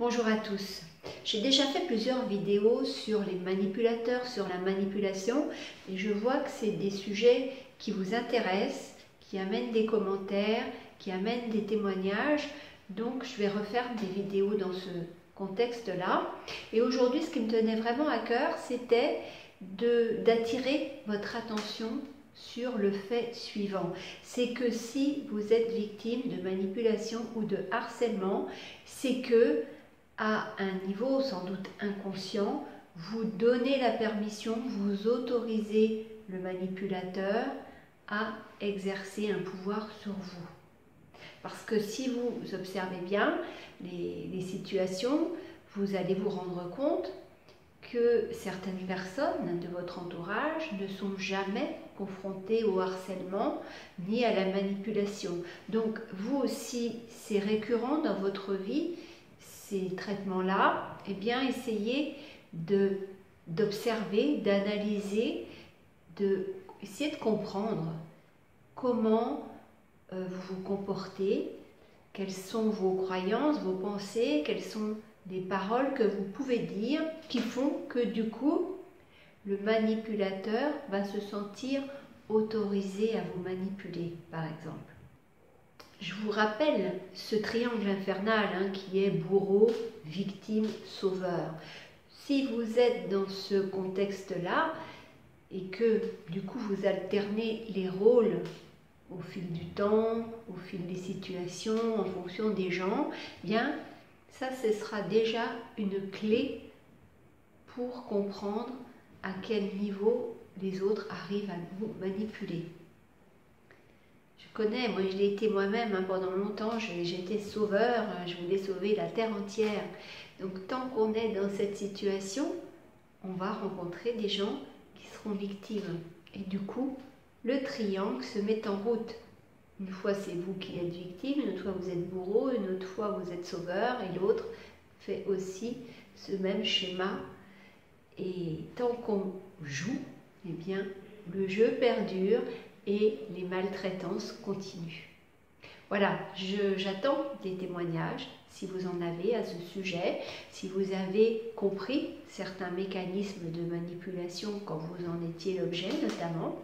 Bonjour à tous. J'ai déjà fait plusieurs vidéos sur les manipulateurs, sur la manipulation et je vois que c'est des sujets qui vous intéressent, qui amènent des commentaires, qui amènent des témoignages. Donc je vais refaire des vidéos dans ce contexte-là. Et aujourd'hui, ce qui me tenait vraiment à cœur, c'était d'attirer votre attention sur le fait suivant. C'est que si vous êtes victime de manipulation ou de harcèlement, c'est que à un niveau sans doute inconscient, vous donnez la permission, vous autorisez le manipulateur à exercer un pouvoir sur vous. Parce que si vous observez bien les, situations, vous allez vous rendre compte que certaines personnes de votre entourage ne sont jamais confrontées au harcèlement ni à la manipulation. Donc vous aussi, c'est récurrent dans votre vie, ces traitements-là, eh bien essayez d'observer, d'analyser, de essayer de comprendre comment euh, vous vous comportez, quelles sont vos croyances, vos pensées, quelles sont des paroles que vous pouvez dire qui font que du coup, le manipulateur va se sentir autorisé à vous manipuler, par exemple. Je vous rappelle ce triangle infernal hein, qui est bourreau, victime, sauveur. Si vous êtes dans ce contexte-là et que du coup vous alternez les rôles au fil du temps, au fil des situations, en fonction des gens, bien ça, ce sera déjà une clé pour comprendre à quel niveau les autres arrivent à vous manipuler. Moi je l'ai été moi-même hein, pendant longtemps, j'étais sauveur, je voulais sauver la terre entière. Donc tant qu'on est dans cette situation, on va rencontrer des gens qui seront victimes. Et du coup, le triangle se met en route. Une fois c'est vous qui êtes victime, une autre fois vous êtes bourreau, une autre fois vous êtes sauveur, et l'autre fait aussi ce même schéma. Et tant qu'on joue, eh bien, le jeu perdure et les maltraitances continuent. Voilà, j'attends des témoignages si vous en avez à ce sujet, si vous avez compris certains mécanismes de manipulation quand vous en étiez l'objet notamment.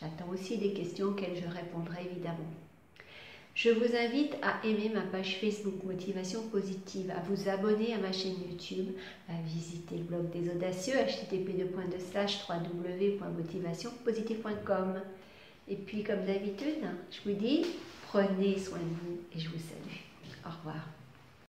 J'attends aussi des questions auxquelles je répondrai évidemment. Je vous invite à aimer ma page Facebook Motivation Positive, à vous abonner à ma chaîne YouTube, à visiter le blog des audacieux http www.motivationpositive.com. Et puis comme d'habitude, je vous dis, prenez soin de vous et je vous salue. Au revoir.